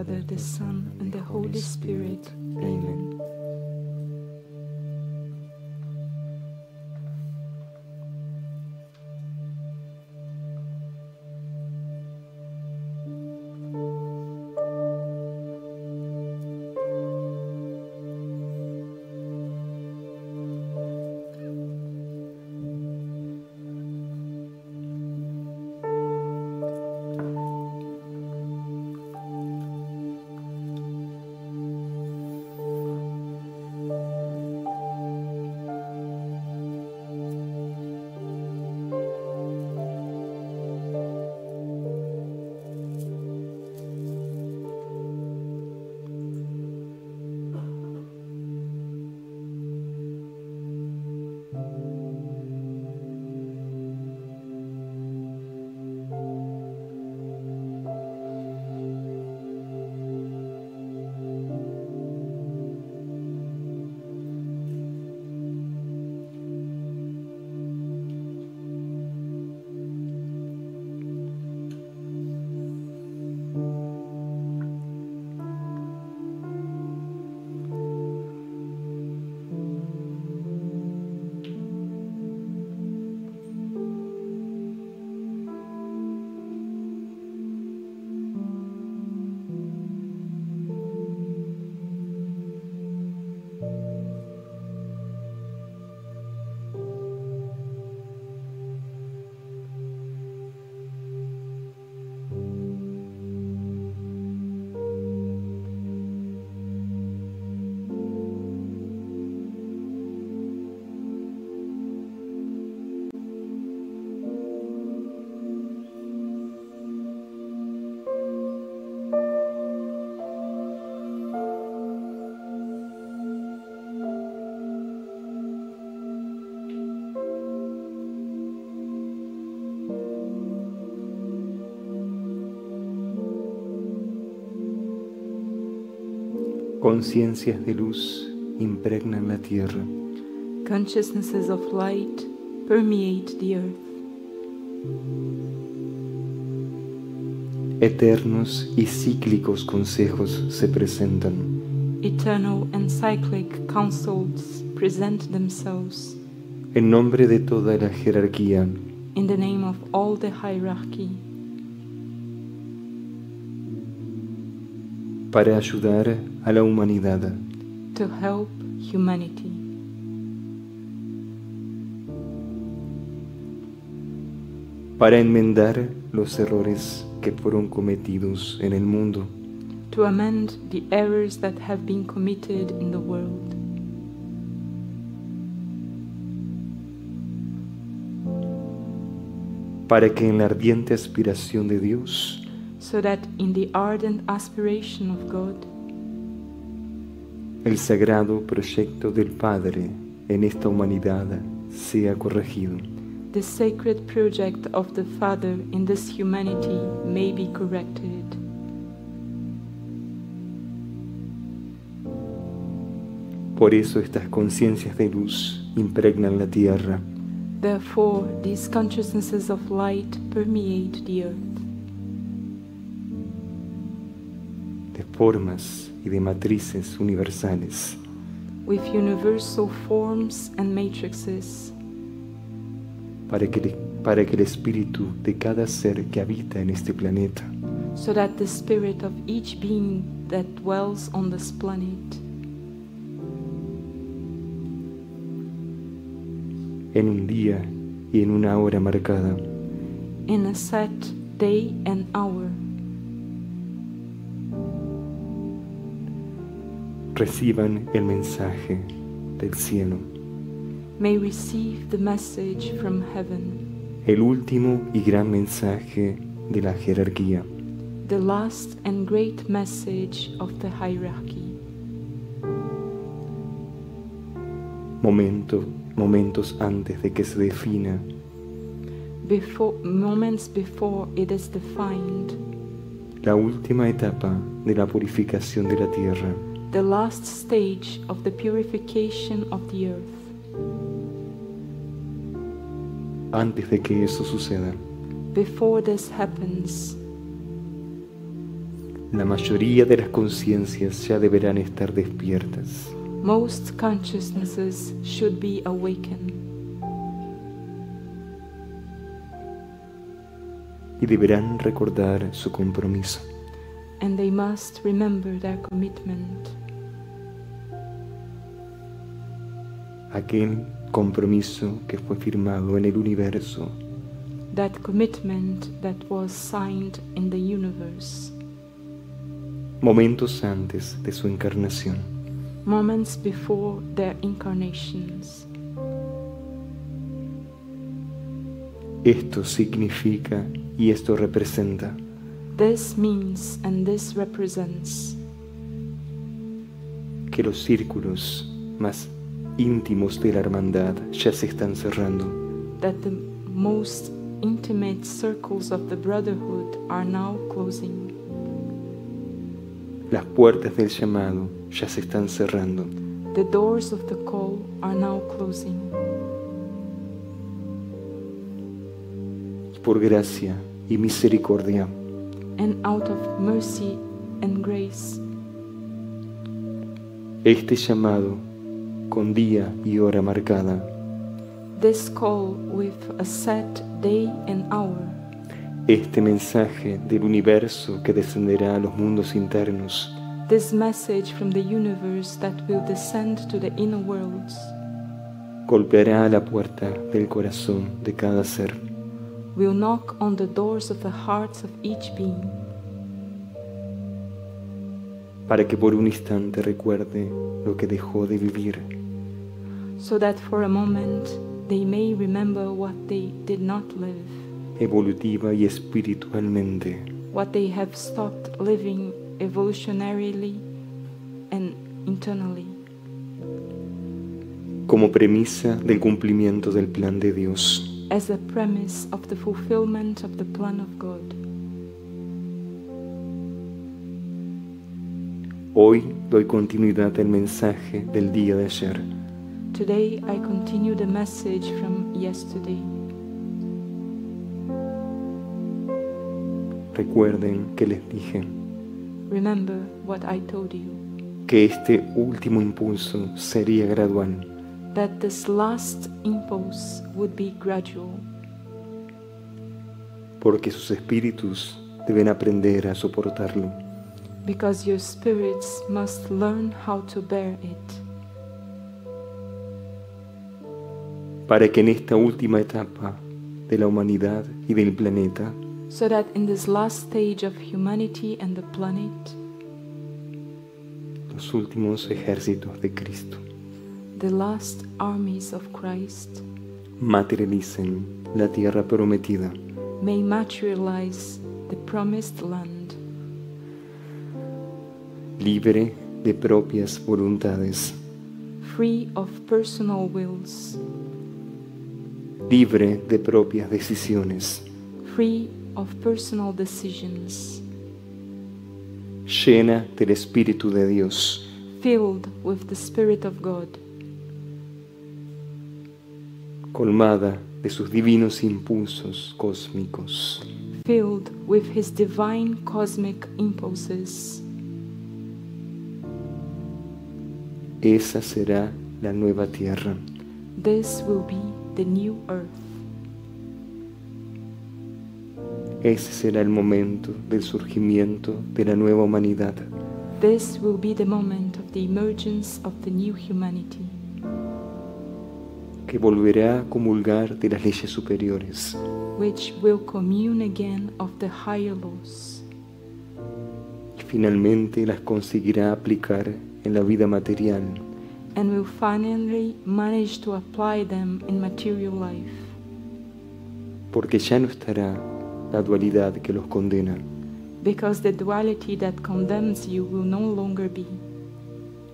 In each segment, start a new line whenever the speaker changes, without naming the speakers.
Father, the Son, and the Holy Spirit. Amen.
Conciencias de luz impregnan la tierra.
Consciousnesses of light permeate the earth.
Eternos y cíclicos consejos se presentan.
Eternal and cyclic counsels present themselves
En nombre de toda la jerarquía,
in the name of all the hierarchy
para ayudar a la humanidad.
to help humanity,
para enmendar los errores que fueron cometidos en el mundo,
to amend the errors that have been committed in the world,
para que en la ardiente aspiración de Dios
so that in the ardent aspiration of God,
el sagrado proyecto del Padre en esta humanidad sea corregido.
the sacred project of the Father in this humanity may be corrected.
Por eso estas conciencias de luz impregnan la tierra,
Therefore, these consciousnesses of light permeate the earth.
de formas y de matrices universales,
with universal forms and matrices,
para que, para que el espíritu de cada ser que habita en este planeta
so that the spirit of each being that dwells on this planet,
en un día y en una hora marcada,
in a set day and hour,
reciban el mensaje del cielo,
may receive the message from heaven,
el último y gran mensaje de la jerarquía,
the last and great message of the hierarchy.
momento, momentos antes de que se defina.
Before, moments before it is defined,
la última etapa de la purificación de la tierra,
the last stage of the purification of the earth.
antes de que eso suceda,
Before this happens,
la mayoría de las conciencias ya deberán estar despiertas.
most consciousnesses should be awakened
y deberán recordar su compromiso.
and they must remember their commitment,
aquel compromiso que fue firmado en el universo
that commitment that was signed in the universe
momentos antes de su encarnación.
moments before their incarnations.
Esto significa y esto representa
This means and this represents
que los círculos más íntimos de la hermandad ya se están cerrando.
that the most intimate circles of the Brotherhood are now closing.
Las puertas del llamado ya se están cerrando.
The doors of the call are now closing.
Por gracia y misericordia,
And out of mercy and grace,
este llamado con día y hora marcada.
This call with a set day and hour,
este mensaje del universo que descenderá a los mundos internos.
This message from the universe that will descend to the inner worlds,
golpeará a la puerta del corazón de cada ser.
Will knock on the doors of the hearts of each being,
para que por un instante recuerde lo que dejó de vivir
so that for a moment they may remember what they did not live,
evolutiva y espiritualmente
what they have stopped living evolutionarily and internally,
como premisa del cumplimiento del plan de Dios.
as a premise of the fulfillment of the plan of God.
Hoy doy continuidad al mensaje del día de ayer.
Today I continue the message from yesterday.
Recuerden que les dije
Remember what I told you
que este último impulso sería gradual,
that this last impulse would be gradual
porque sus espíritus deben aprender a soportarlo.
Because your spirits must learn how to bear it.
para que en esta última etapa de la humanidad y del planeta
so that in this last stage of humanity and the planet,
los últimos ejércitos de Cristo
the last armies of Christ
materialicen la tierra prometida
may materialize the promised land,
libre de propias voluntades,
free of personal wills,
libre de propias decisiones,
free of personal decisions,
llena del Espíritu de Dios,
filled with the Spirit of God,
colmada de sus divinos impulsos cósmicos.
filled with His divine cosmic impulses.
Esa será la nueva tierra,
This will be the new earth.
ese será el momento del surgimiento de la nueva humanidad,
This will be the moment of the emergence of the new humanity.
Que volverá a comulgar de las leyes superiores,
which will commune again of the higher laws.
Y finalmente las conseguirá aplicar en la vida material,
and will finally manage to apply them in material life.
Porque ya no estará la dualidad que los condena,
because the duality that condemns you will no longer be.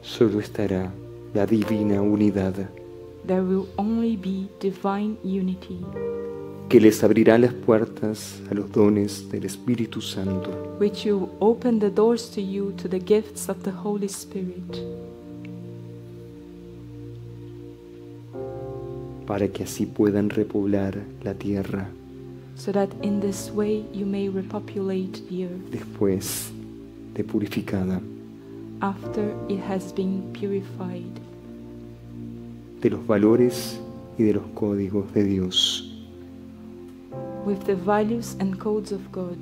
solo estará la divina unidad.
There will only be divine unity,
que les abrirá las puertas a los dones del Espíritu Santo,
which will open the doors to you to the gifts of the Holy Spirit,
para que así puedan repoblar la tierra.
So that in this way you may repopulate the earth.
Después de purificada.
After it has been purified.
De los valores y de los códigos de Dios.
With the values and codes of God,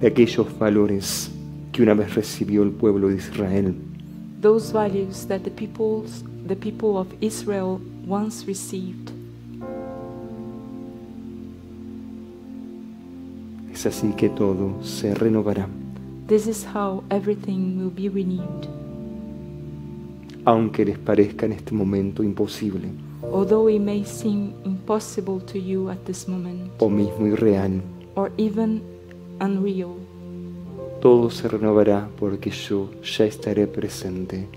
de aquellos valores que una vez recibió el pueblo de Israel
those values that the peoples the people of Israel once received.
Es así que todo se renovará,
This is how everything will be renewed.
aunque les parezca en este momento imposible
Although it may seem impossible to you at this moment,
o mismo irreal.
or even unreal,
Todo se renovará porque yo ya estaré presente.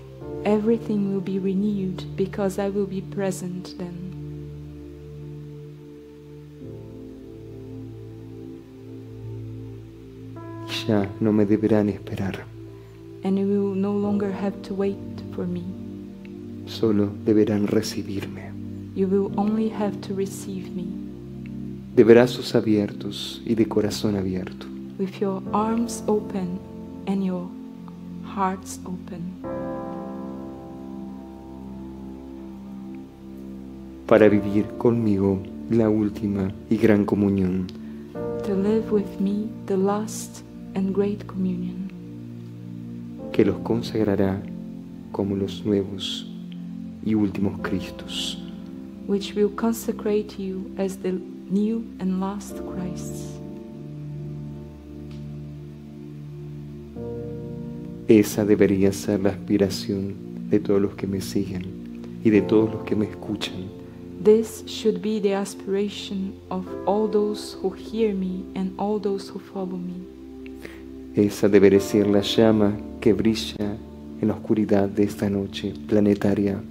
everything will be renewed because I will be present then.
Ya no me deberán esperar,
And you will no longer have to wait for me.
Solo deberán recibirme.
You will only have to receive me
De brazos abiertos y de corazón abierto.
with your arms open and your hearts open
para vivir conmigo la última y gran comunión.
to live with me the last and great communion
que los consagrará como los nuevos y últimos Cristos.
which will consecrate you as the new and last Christs.
Esa debería ser la aspiración de todos los que me siguen y de todos los que me escuchan.
This should be the aspiration of all those who hear me and all those who follow me.
Esa debería ser la llama que brilla en la oscuridad de esta noche planetaria.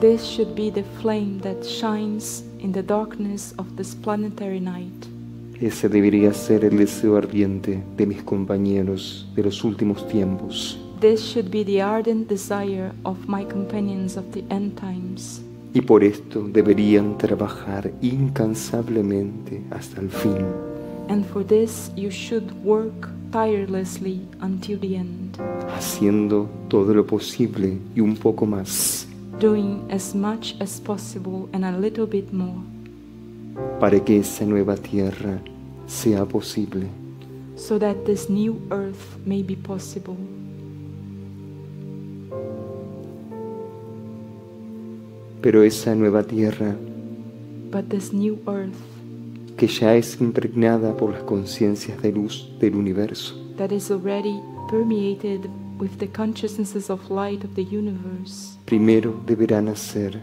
This should be the flame that shines in the darkness of this planetary night.
Ese debería ser el deseo ardiente de mis compañeros de los últimos tiempos.
This should be the ardent desire of my companions of the end times.
Y por esto deberían trabajar incansablemente hasta el fin.
And for this you should work tirelessly until the end,
haciendo todo lo posible y un poco más
doing as much as possible and a little bit more,
para que esa nueva tierra sea posible.
so that this new earth may be possible.
Pero esa nueva tierra,
But this new earth
que ya es impregnada por las conciencias de luz del universo,
that is already permeated with the consciousnesses of light of the universe
primero deberá nacer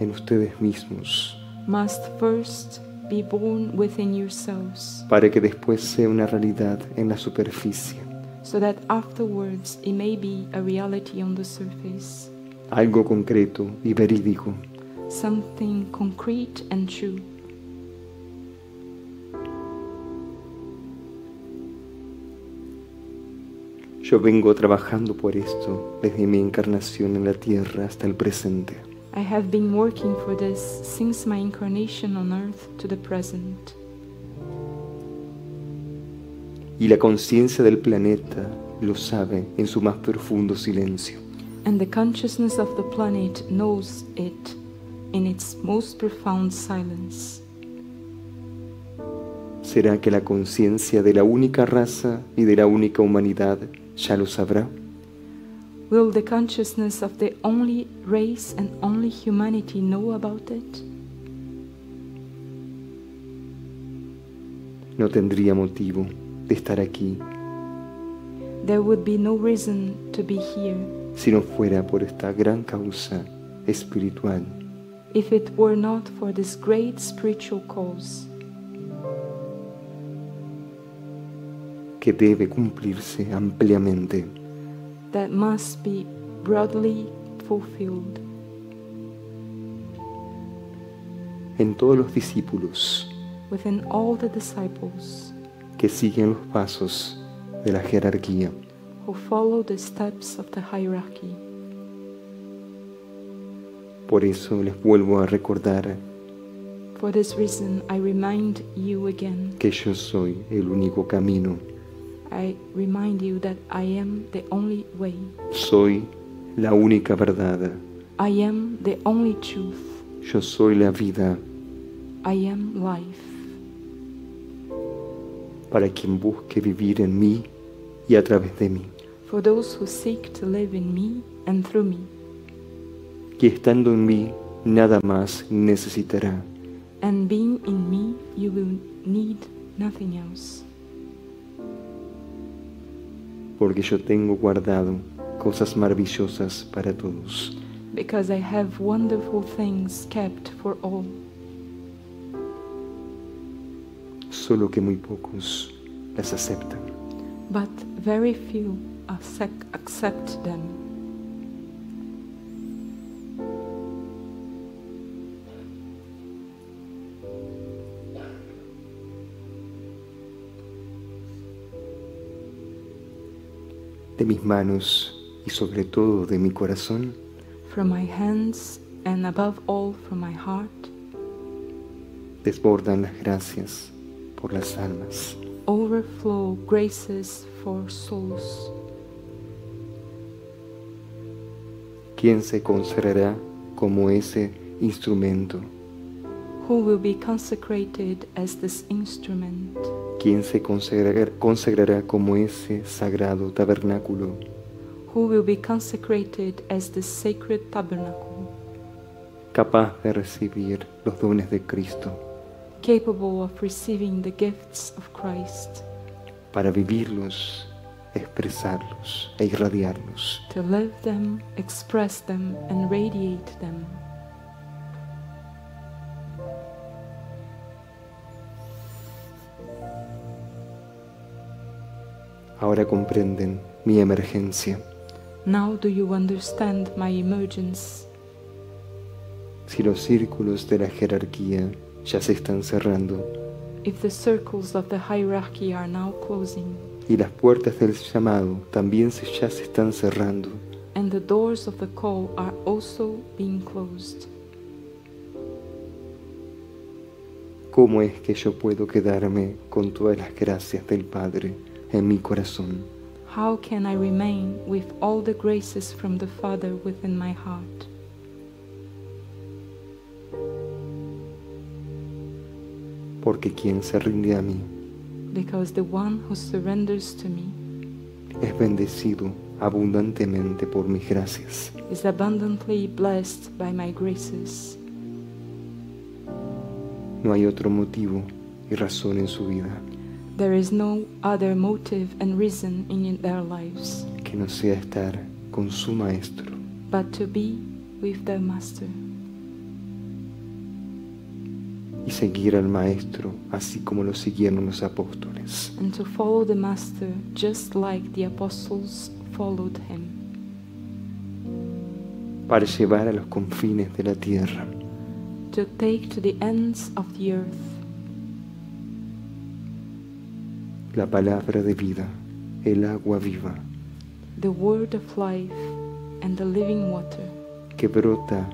en ustedes mismos,
must first be born within yourselves,
para que después sea una realidad en la superficie,
so that afterwards it may be a reality on the surface,
algo concreto y verídico.
something concrete and true.
Yo vengo trabajando por esto desde mi encarnación en la tierra hasta el presente.
I have been working for this since my incarnation on earth to the present.
Y la conciencia del planeta lo sabe en su más profundo silencio.
And the consciousness of the planet knows it in its most profound silence.
¿Será que la conciencia de la única raza y de la única humanidad ya lo sabrá?
Will the consciousness of the only race and only humanity know about it?
No tendría motivo de estar aquí
There would be no reason to be here
si no fuera por esta gran causa espiritual
if it were not for this great spiritual cause
que debe cumplirse ampliamente
that must be broadly fulfilled
en todos los discípulos
within all the disciples
que siguen los pasos de la jerarquía.
who follow the steps of the hierarchy.
Por eso les vuelvo a recordar
For this reason, I remind you again.
que yo soy el único camino,
I remind you that I am the only way.
soy la única verdad,
I am the only truth.
yo soy la vida
I am life.
para quien busque vivir en mí y a través de mí.
For those who seek to live in me and through me.
Y estando en mí, nada más necesitará,
And being in me, you will need nothing else.
Porque yo tengo guardado cosas maravillosas para todos.
Because I have wonderful things kept for all.
solo que muy pocos las aceptan.
But very few accept accept them.
De mis manos y sobre todo de mi corazón,
From my hands and above all from my heart
desbordan las gracias por las almas.
overflow graces for souls.
¿Quién se consagrará como ese instrumento?
Who will be consecrated as this instrument?
¿Quién se consagrará, consagrará como ese sagrado tabernáculo?
Who will be consecrated as the sacred tabernacle?
capaz de recibir los dones de Cristo
capable of receiving the gifts of Christ,
para vivirlos, expresarlos e irradiarlos.
to live them, express them, and radiate them.
Ahora comprenden mi emergencia.
Now do you understand my emergence?
Si los círculos de la jerarquía ya se están cerrando
If the circles of the hierarchy are now closing,
y las puertas del llamado también se, ya se están cerrando,
and the doors of the call are also being closed,
¿cómo es que yo puedo quedarme con todas las gracias del Padre en mi corazón?
how can I remain with all the graces from the Father within my heart?
Porque quien se rinde a mí
Because the one who surrenders to me
es bendecido abundantemente por mis gracias.
is abundantly blessed by my graces.
No hay otro motivo y razón en su vida
There is no other motive and reason in their lives
que no sea estar con su Maestro.
but to be with their Master.
Y seguir al Maestro así como lo siguieron los apóstoles.
and to follow the Master just like the apostles followed him,
para llevar a los confines de la tierra.
To take to the ends of the earth
la palabra de vida, el agua viva
the word of life and the living water
que brota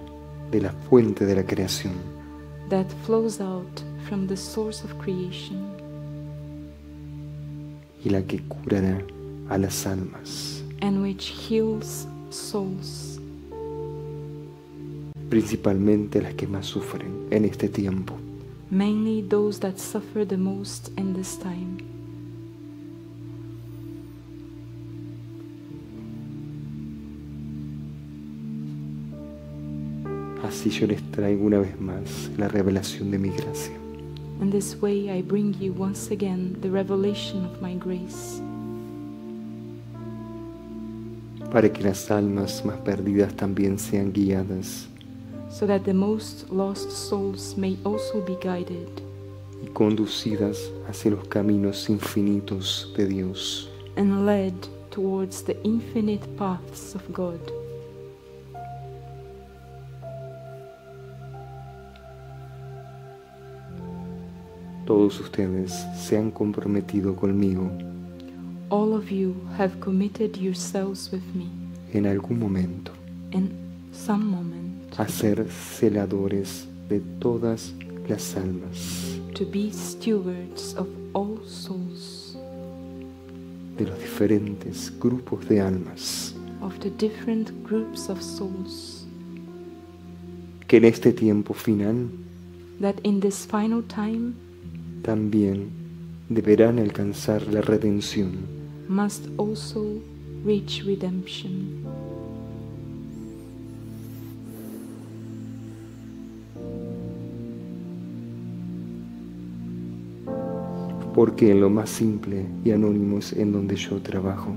de la fuente de la creación
that flows out from the source of creation
y la que curará a las almas,
and which heals souls,
principalmente las que más sufren en este tiempo.
mainly those that suffer the most in this time.
Así yo les traigo una vez más la revelación de mi gracia.
In this way, I bring you once again the revelation of my grace,
para que las almas más perdidas también sean guiadas
so that the most lost souls may also be guided
y conducidas hacia los caminos infinitos de Dios.
and led towards the infinite paths of God.
Todos ustedes se han comprometido conmigo.
All of you have committed yourselves with me.
En algún momento.
In some moment.
A ser celadores de todas las almas.
To be stewards of all souls,
de los diferentes grupos de almas.
Of the different groups of souls,
que en este tiempo final
that in this final time
también deberán alcanzar la redención
must also reach redemption.
porque en lo más simple y anónimo es en donde yo trabajo.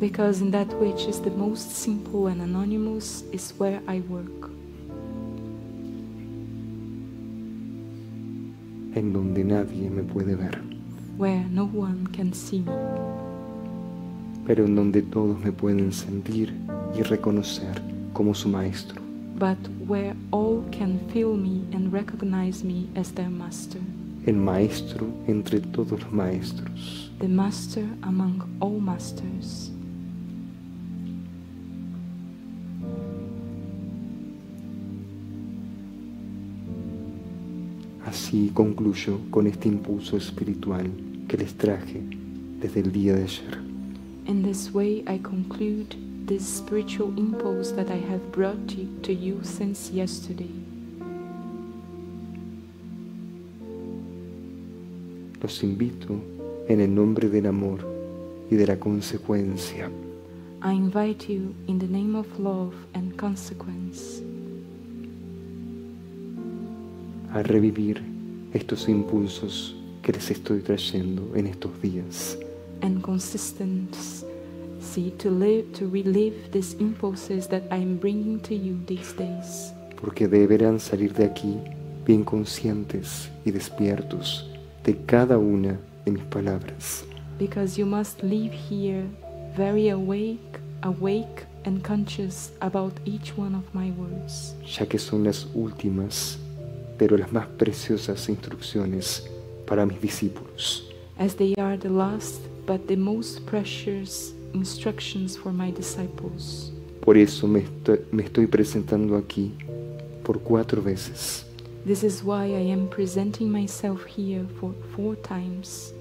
Because in that which is the most simple and anonymous is where I work,
en donde nadie me puede ver,
where no one can see me,
pero en donde todos me pueden sentir y reconocer como su maestro.
but where all can feel me and recognize me as their master,
El maestro entre todos los maestros.
the master among all masters.
Así concluyo con este impulso espiritual que les traje desde el día de ayer.
In this way, I conclude this spiritual impulse that I have brought to, you since yesterday.
Los invito en el nombre del amor y de la consecuencia
I invite you in the name of love and consequence
a revivir estos impulsos que les estoy trayendo en estos días.
and consistency to live to relive these impulses that I am bringing to you these days.
porque deberán salir de aquí bien conscientes y despiertos de cada una de mis palabras,
Because you must leave here very awake, awake and conscious about each one of my words,
ya que son las últimas, pero las más preciosas instrucciones para mis discípulos.
as they are the last but the most precious instructions for my disciples.
Por eso me estoy, me estoy presentando aquí por cuatro veces,
This is why I am presenting myself here for four times,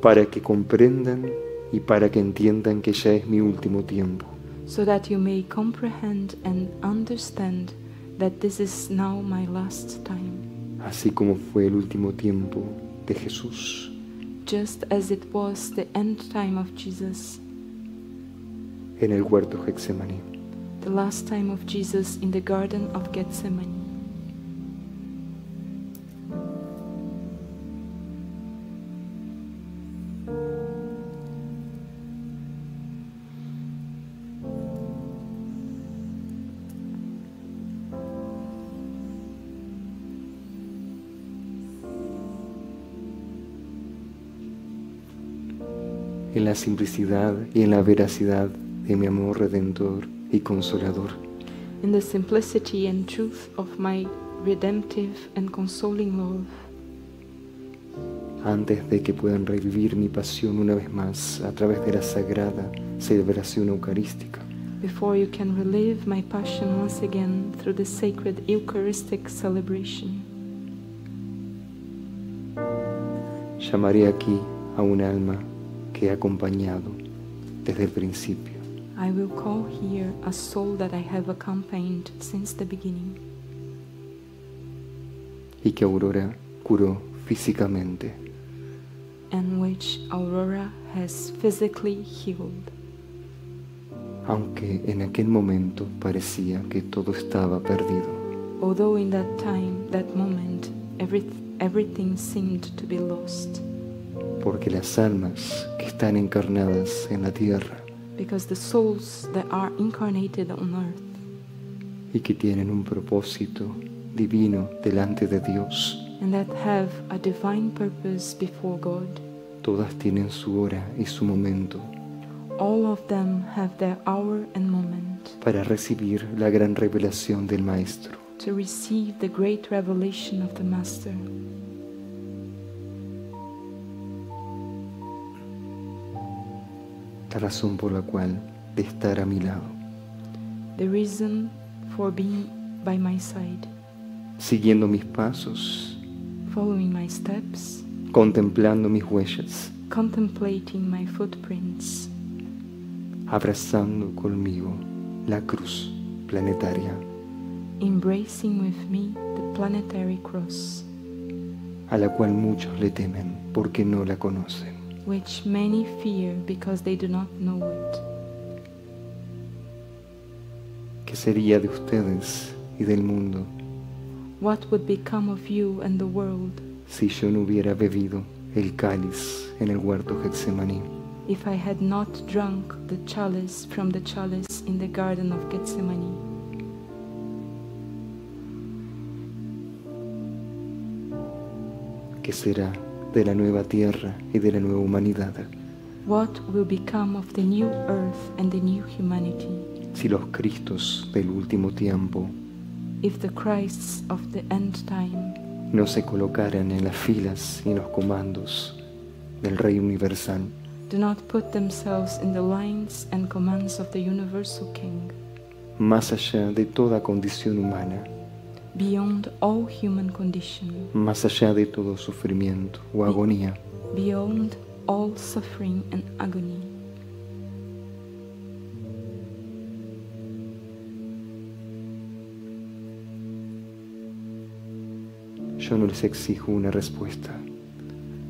para que comprendan y para que entiendan que ya es mi último tiempo,
so that you may comprehend and understand that this is now my last time,
así como fue el último tiempo de Jesús.
just as it was the end time of Jesus,
en el huerto Getsemaní.
the last time of Jesus in the Garden of Gethsemane.
Simplicidad y en la veracidad de mi amor redentor y consolador.
In the simplicity and truth of my redemptive and consoling love,
Antes de que puedan revivir mi pasión una vez más a través de la sagrada celebración eucarística,
before you can relive my passion once again through the sacred Eucharistic celebration.
llamaré aquí a un alma que he acompañado desde el principio.
I will call here a soul that I have accompanied since the beginning,
y que Aurora curó físicamente,
and which Aurora has physically healed,
aunque en aquel momento parecía que todo estaba perdido.
although in that time, that moment, every, everything seemed to be lost,
porque las almas que están encarnadas en la tierra
because the souls that are incarnated on earth
y que tienen un propósito divino delante de Dios,
and that have a divine purpose before God,
todas tienen su hora y su momento
all of them have their hour and moment
para recibir la gran revelación del Maestro.
to receive the great revelation of the Master.
La razón por la cual de estar a mi lado.
The reason for being by my side.
Siguiendo mis pasos,
following my steps,
contemplando mis huellas,
contemplating my footprints,
abrazando conmigo la cruz planetaria,
embracing with me the planetary cross,
a la cual muchos le temen porque no la conocen.
Which many fear because they do not know it.
¿Qué sería de ustedes y del mundo
What would become of you and the world
si yo no hubiera bebido el cáliz en el huerto Getsemaní?
if I had not drunk the chalice from the chalice in the Garden of Gethsemane?
¿Qué será de la nueva tierra y de la nueva humanidad.
What will become of the new earth and the new humanity
si los Cristos del último tiempo
if the Christs of the end time
no se colocaran en las filas y en los comandos del Rey Universal?
do not put themselves in the lines and commands of the universal King,
más allá de toda condición humana,
beyond all human condition,
más allá de todo sufrimiento o agonía,
beyond all suffering and agony.
yo no les exijo una respuesta,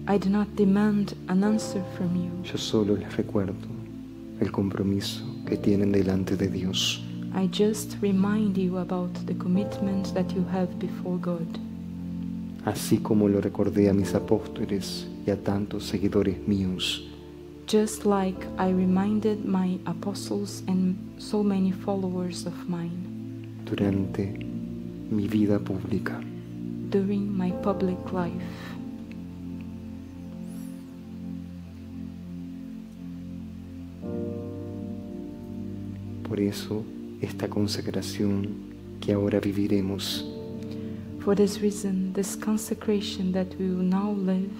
I do not demand an answer from you.
yo solo les recuerdo el compromiso que tienen delante de Dios.
I just remind you about the commitment that you have before God,
así como lo recordé a mis apóstoles y a tantos seguidores míos,
just like I reminded my apostles and so many followers of mine
durante mi vida pública.
during my public life.
Por eso, esta consagración que ahora viviremos.
For this reason, this consecration that we will now live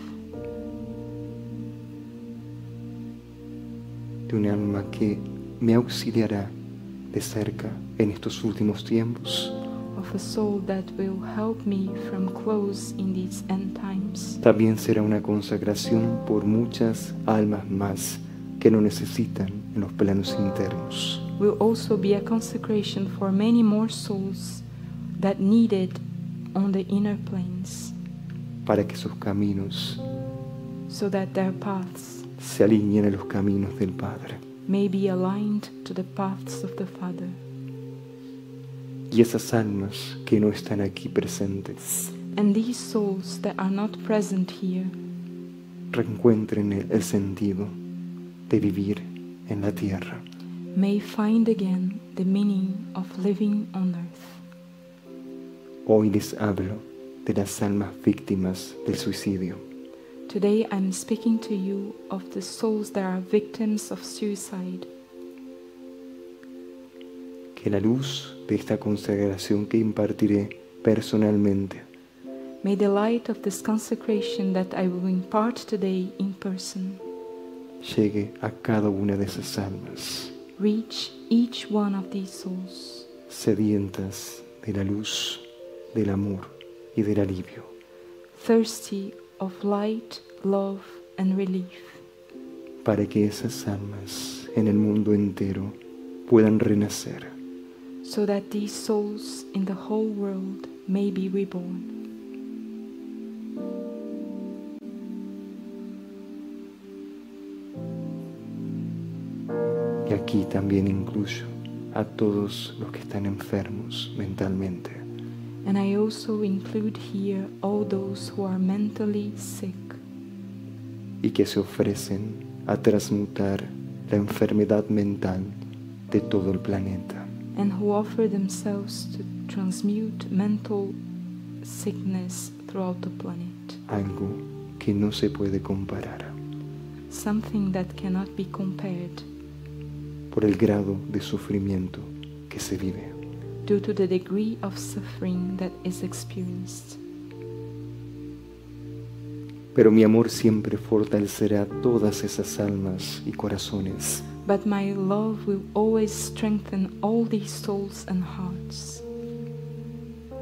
de un alma que me auxiliará de cerca en estos últimos tiempos,
of a soul that will help me from close in these end times.
También será una consagración por muchas almas más que no necesitan en los planos internos.
will also be a consecration for many more souls that need it on the inner planes,
para que sus caminos
so that their paths
se alineen a los caminos del Padre.
may be aligned to the paths of the Father.
Y esas almas que no están aquí presentes
And these souls that are not present here
reencuentren el, el sentido de vivir en la tierra.
may find again the meaning of living on earth.
Hoy les hablo de las almas víctimas del suicidio,
Today I'm speaking to you of the souls that are victims of suicide.
que la luz de esta consagración que impartiré personalmente
May the light of this consecration that I will impart today in person
llegue a cada una de esas almas.
Reach each one of these souls,
sedientas de la luz, del amor y del alivio,
thirsty of light, love, and relief,
para que esas almas en el mundo entero puedan renacer.
So that these souls in the whole world may be reborn.
Aquí también incluyo a todos los que están enfermos mentalmente,
And I also include here all those who are mentally sick.
Y que se ofrecen a transmutar la enfermedad mental de todo el planeta.
and who offer themselves to transmute mental sickness throughout the planet,
algo que no se puede comparar.
Something that cannot be compared
por el grado de sufrimiento que se vive.
due to the degree of suffering that is experienced.
Pero mi amor siempre fortalecerá todas esas almas y corazones
But my love will always strengthen all these souls and hearts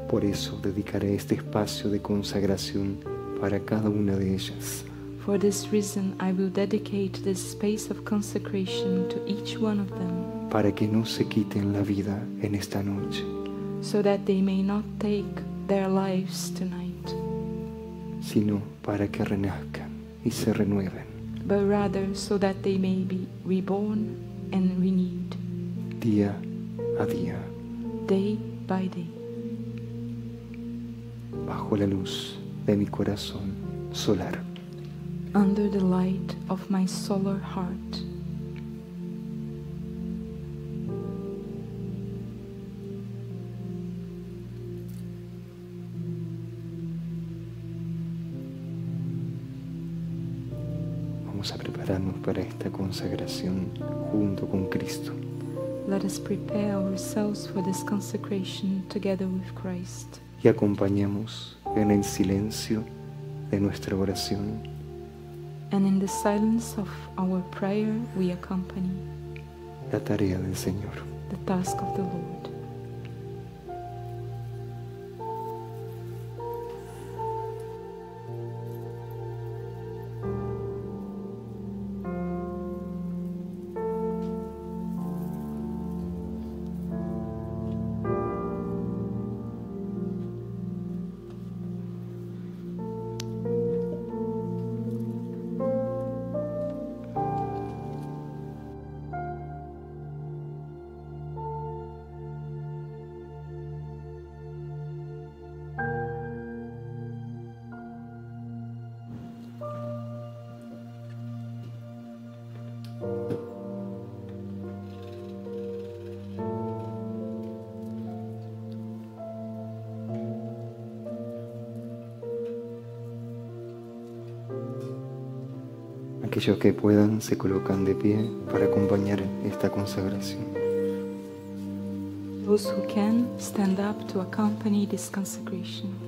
Por eso dedicaré este espacio de consagración para cada una de ellas.
For this reason, I will dedicate this space of consecration to each one of them,
para que no se quiten la vida en esta noche,
so that they may not take their lives tonight,
sino para que renazcan y se renueven.
But rather so that they may be reborn and renewed.
Día a día,
day by day,
bajo la luz de mi corazón solar.
Under the light of my solar heart.
Vamos a prepararnos para esta consagración junto con Cristo.
Let us prepare ourselves for this consecration together with Christ.
y acompañamos en el silencio de nuestra oración
And in the silence of our prayer, we accompany
la tarea del Señor.
the task of the Lord.
Aquellos que puedan se colocan de pie para acompañar esta consagración.
Those who can stand up to accompany this consecration.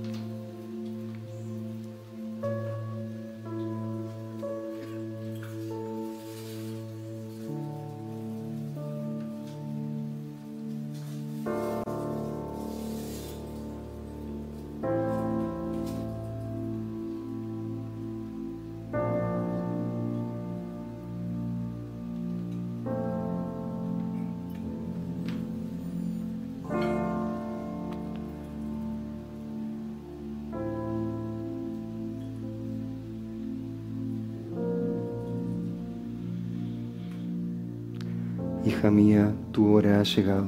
Hija mía, tu hora ha llegado,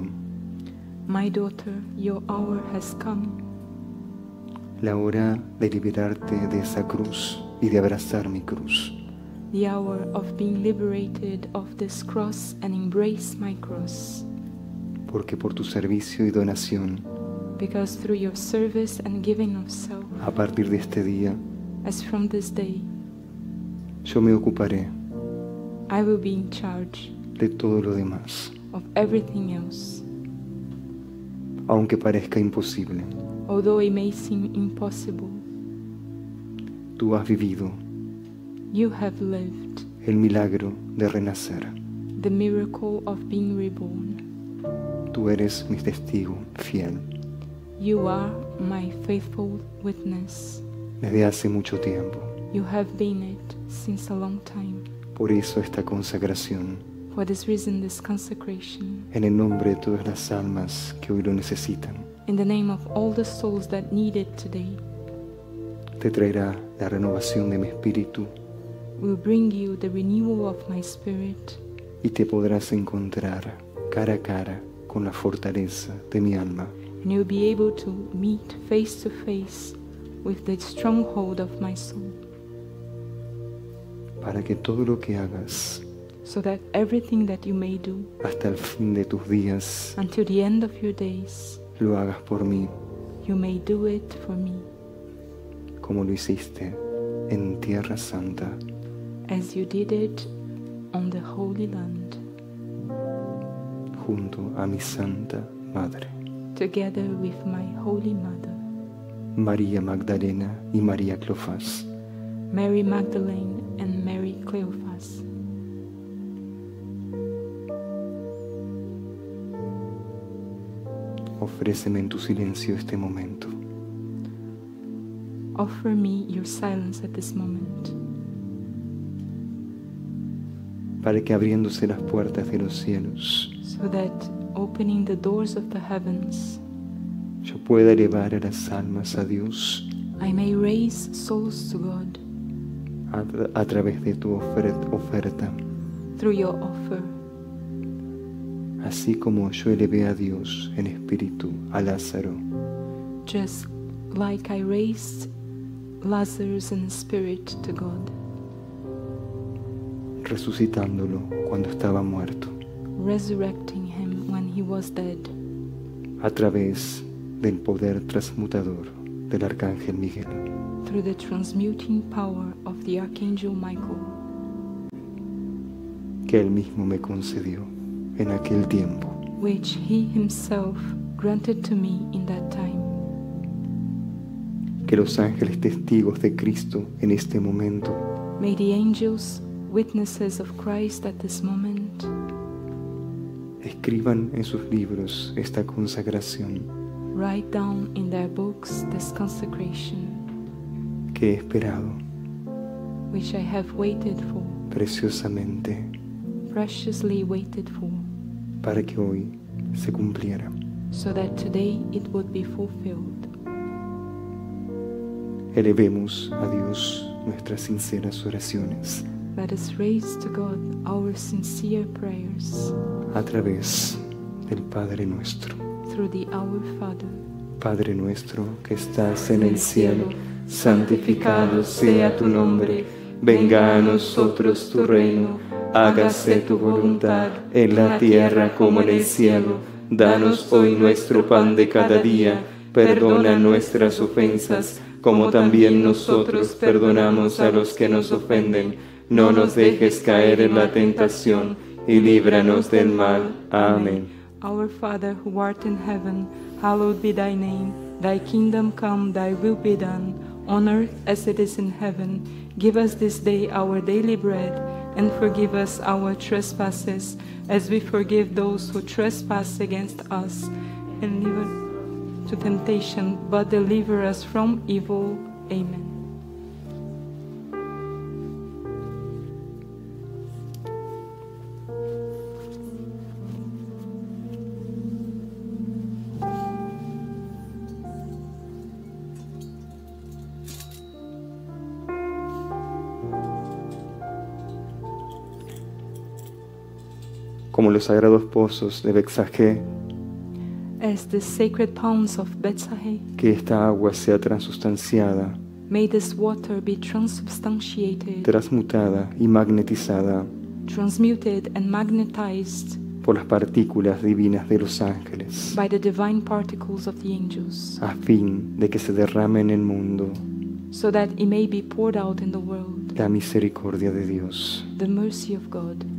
My daughter, your hour has come,
la hora de liberarte de esa cruz y de abrazar mi cruz.
the hour of being liberated of this cross and embrace my cross.
porque por tu servicio y donación,
Because through your service and giving of self,
a partir de este día,
as from this day,
yo me ocuparé
I will be in charge
de todo lo demás,
of everything else.
aunque parezca imposible.
Although it may seem impossible,
Tú has vivido
you have lived
el milagro de renacer.
the miracle of being reborn.
Tú eres mi testigo fiel
You are my faithful witness.
desde hace mucho tiempo.
You have been it since a long time.
Por eso esta consagración,
For this reason, this consecration,
en el nombre de todas las almas que hoy lo necesitan,
in the name of all the souls that need it today,
te traerá la renovación de mi espíritu
will bring you the renewal of my spirit,
y te podrás encontrar cara a cara con la fortaleza de mi alma.
and you'll be able to meet face to face with the stronghold of my soul,
para que todo lo que hagas
so that everything that you may do
hasta el fin de tus días
until the end of your days,
lo hagas por mí,
you may do it for me,
como lo hiciste en Tierra Santa,
as you did it on the Holy Land,
junto a mi Santa Madre,
together with my Holy Mother,
María Magdalena y María Clofás.
Mary Magdalene and Mary Cleophas.
Ofréceme en tu silencio este momento.
Offer me your silence at this moment,
para que abriéndose las puertas de los cielos,
so that opening the doors of the heavens,
yo pueda elevar a las almas a Dios
I may raise souls to God
a, tra- a través de tu ofer- oferta,
through your offer,
así como yo elevé a Dios en espíritu a Lázaro,
just like I raised Lazarus in spirit to God,
resucitándolo cuando estaba muerto,
resurrecting him when he was dead,
a través del poder transmutador del arcángel Miguel.
through the transmuting power of the Archangel Michael,
que Él mismo me concedió en aquel tiempo.
which he himself granted to me in that time.
Que los ángeles testigos de Cristo en este momento.
May the angels, witnesses of Christ at this moment,
escriban en sus libros esta consagración.
write down in their books this consecration,
que he esperado
which I have waited for,
preciosamente.
Preciously waited for,
para que hoy se cumpliera.
so that today it would be fulfilled.
Elevemos a Dios nuestras sinceras oraciones
Let us raise to God our sincere prayers
a través del Padre nuestro.
through the Our Father.
Padre nuestro que estás en el cielo, santificado sea tu nombre, venga a nosotros tu reino, hágase tu voluntad en la tierra como en el cielo. Danos hoy nuestro pan de cada día, perdona nuestras ofensas, como también nosotros perdonamos a los que nos ofenden. No nos dejes caer en la tentación y líbranos del mal. Amén.
Our Father who art in heaven, hallowed be thy name. Thy kingdom come, thy will be done, on earth as it is in heaven. Give us this day our daily bread, and forgive us our trespasses, as we forgive those who trespass against us. And lead us to temptation, but deliver us from evil. Amen.
Como los sagrados pozos de Bexajé,
As the sacred ponds of Bethsaida,
que esta agua sea transustanciada,
may this water be transubstantiated,
transmutada y magnetizada
transmuted, and magnetized
por las partículas divinas de los ángeles,
by the divine particles of the angels,
a fin de que se derrame en el mundo
so that it may be poured out in the world
la misericordia de Dios.
the mercy of God.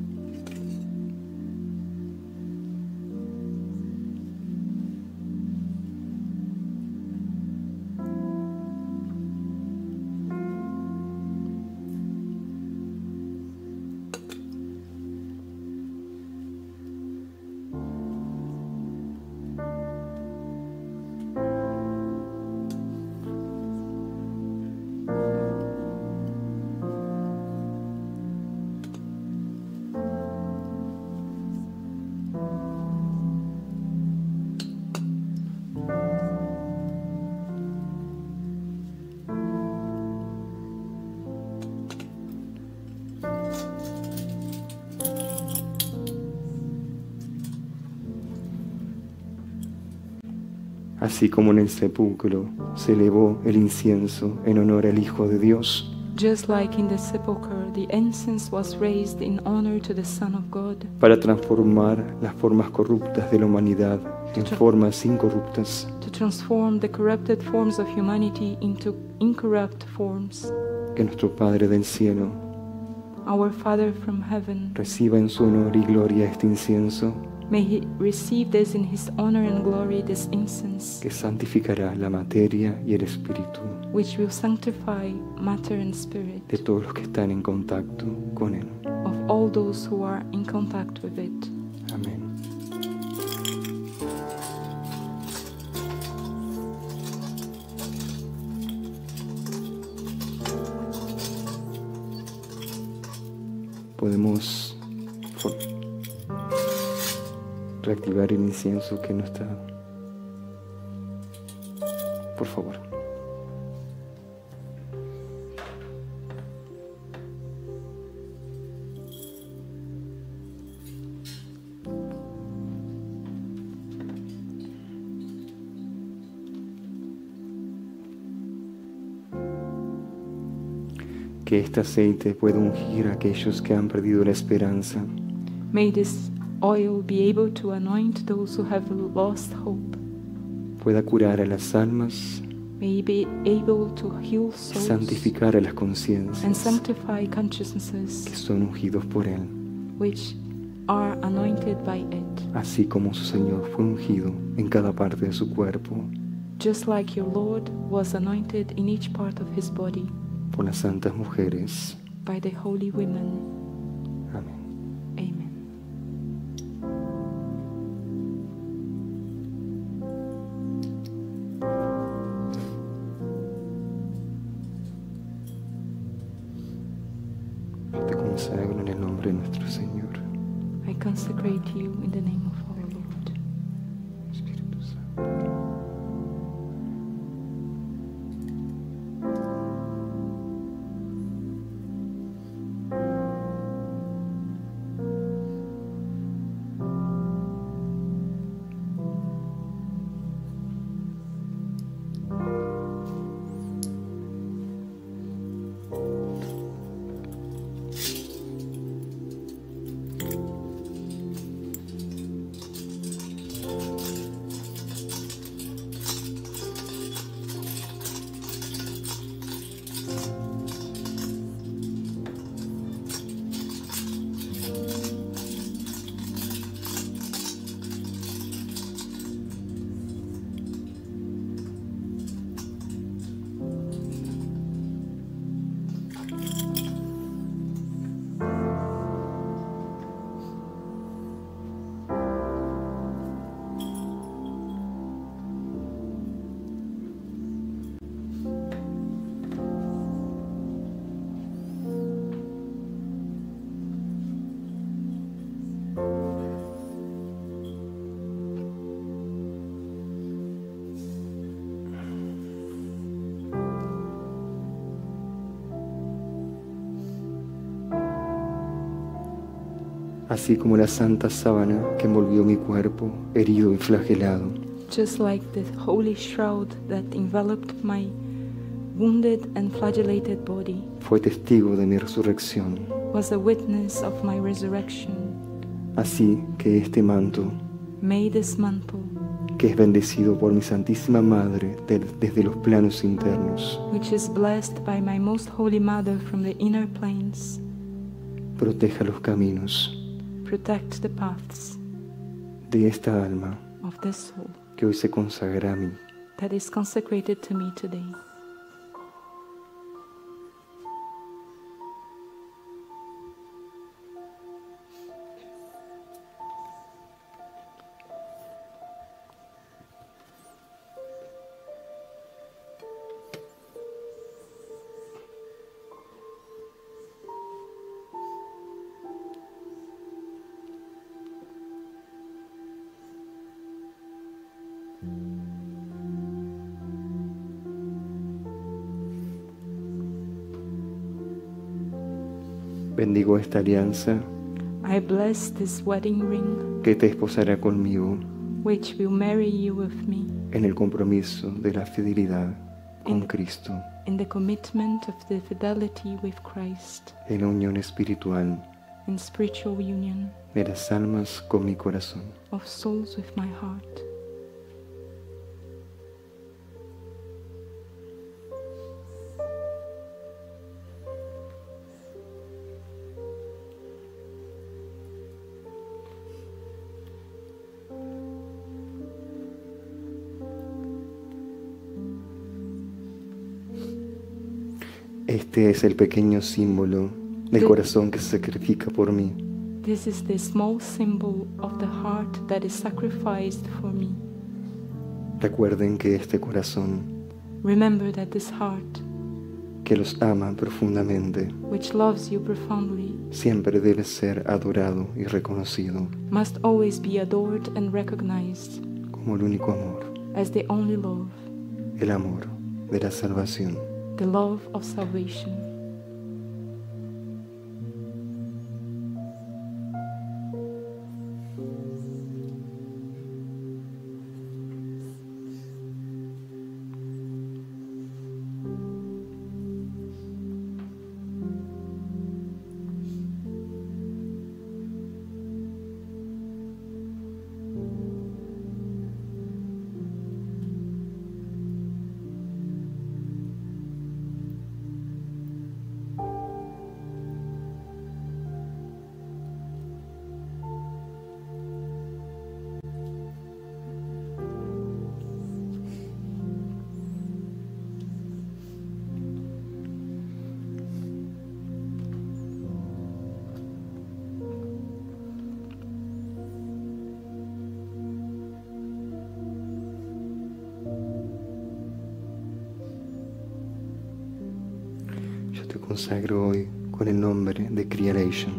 Así como en el sepulcro se elevó el incienso en honor al Hijo de Dios,
Just like in the sepulchre, the incense was raised in honor to the Son of God.
Para transformar las formas corruptas de la humanidad en formas incorruptas,
to transform the corrupted forms of humanity into incorrupt forms.
que nuestro Padre del cielo
Our Father from heaven,
reciba en su honor y gloria este incienso
May he receive this in his honor and glory, this incense,
que santificará la materia y el espíritu
which will sanctify matter and spirit
de todos los que están en contacto con él.
of all those who are in contact with it.
Amén. Podemos reactivar el incienso que no está. Por favor. Que este aceite pueda ungir a aquellos que han perdido la esperanza.
May oil be able to anoint those who have lost hope.
pueda curar a las almas,
May be able to heal souls
santificar a las
and
conciencias
sanctify
que
consciousnesses
son ungidos por Él,
which are anointed by it.
así como su Señor fue ungido en cada parte de su cuerpo
Just like your Lord was anointed in each part of his body
por las santas mujeres.
by the holy women.
Así como la santa sábana que envolvió mi cuerpo, herido y flagelado,
Just like the holy shroud that enveloped my wounded and flagellated body
fue testigo de mi resurrección.
was a witness of my resurrection.
Así que este manto,
May this mantle,
que es bendecido por mi Santísima Madre de- desde los planos internos,
which is blessed by my most holy mother from the inner planes,
proteja los caminos
protect the paths
de esta alma
of this soul
que hoy se consagra a mí.
that is consecrated to me today.
Esta alianza
I bless this wedding ring,
que te esposará conmigo
which will marry you with me
en el compromiso de la fidelidad con
En-
Cristo,
in the commitment of the fidelity with Christ,
en la unión espiritual
in spiritual union
de las almas con mi corazón.
of souls with my heart.
Este es el pequeño símbolo del corazón que se sacrifica por mí.
This is the small symbol of the heart that is sacrificed for me.
Recuerden que este corazón
Remember that this heart
que los ama profundamente,
which loves you profoundly,
siempre debe ser adorado y reconocido
must always be adored and recognized
como el único amor,
as the only love,
el amor de la salvación.
The love of salvation.
Consagro hoy con el nombre de Creation,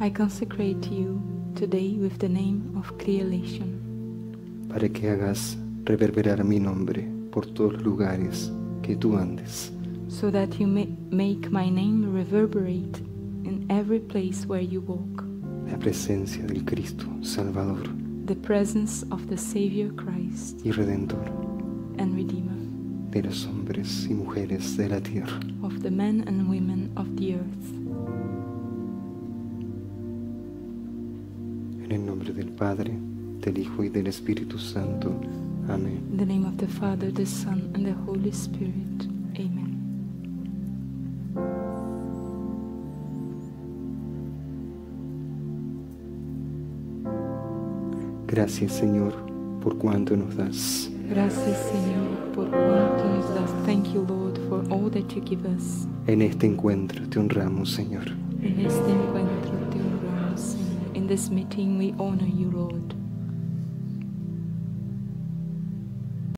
I consecrate you today with the name of creation,
para que hagas reverberar mi nombre por todos los lugares que tú andes.
so that you may make my name reverberate in every place where you walk.
La presencia del Cristo Salvador
The presence of the Savior Christ
y Redentor
and Redeemer,
de los hombres y mujeres de la tierra.
Of the men and women of the earth.
En el nombre del Padre, del Hijo y del Espíritu Santo. Amén.
In the name of the Father, the Son, and the Holy Spirit. Amen.
Gracias Señor por cuanto nos das.
Gracias, Señor, por cuanto nos das. Thank you, Lord, for all that you give us.
En este encuentro te honramos Señor.
En este encuentro te honramos, Señor. In this meeting we honor you, Lord.